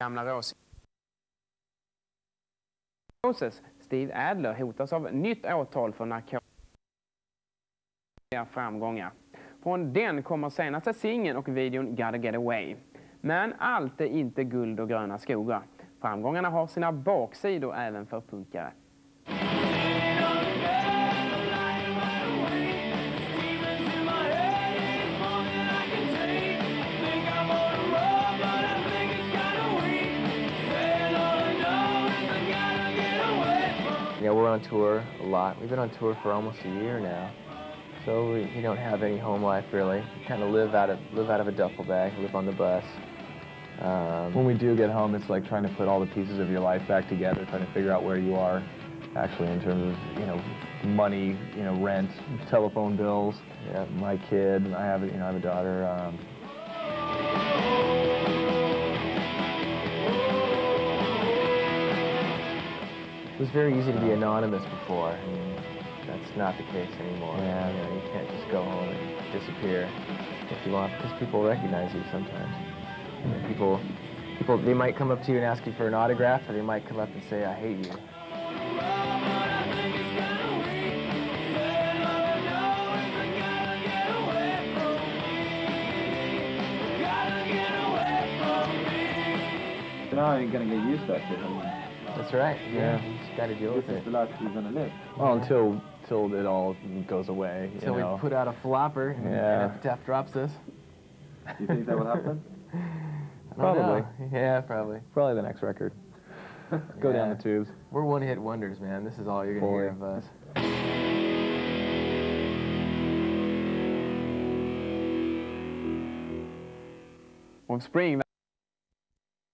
Gamla Rås. Moses, Steve Adler, hotas av nytt åtal för narkotika framgångar. Från den kommer senaste singeln och videon Gotta Get Away. Men allt är inte guld och gröna skogar. Framgångarna har sina baksidor även för punkare. You know, we're on tour a lot. We've been on tour for almost a year now. So we, we don't have any home life really. We kind of live out of live out of a duffel bag, live on the bus. Um, When we do get home, it's like trying to put all the pieces of your life back together, trying to figure out where you are actually in terms of, you know, money, you know, rent, telephone bills, Yeah. my kid, I have, a- you know, I have a daughter. Um, it was very easy to be anonymous before. I mean, that's not the case anymore. Yeah. You, know, you can't just go home and disappear if you want, because people recognize you sometimes. You know, people, people, they might come up to you and ask you for an autograph, or they might come up and say, "I hate you." Now you're gonna get used to that shit. I mean, That's right. Yeah, Yeah. you just got to deal this with is it. the life you're gonna live. well, until, till it all goes away, Until you know. we put out a flopper and, Yeah. and Epitaph drops this. Do you think that will happen? Probably. know. Yeah, probably. Probably the next record. Go down the tubes. We're one-hit wonders, man. This is all you're gonna hear Boy. of us. Offspring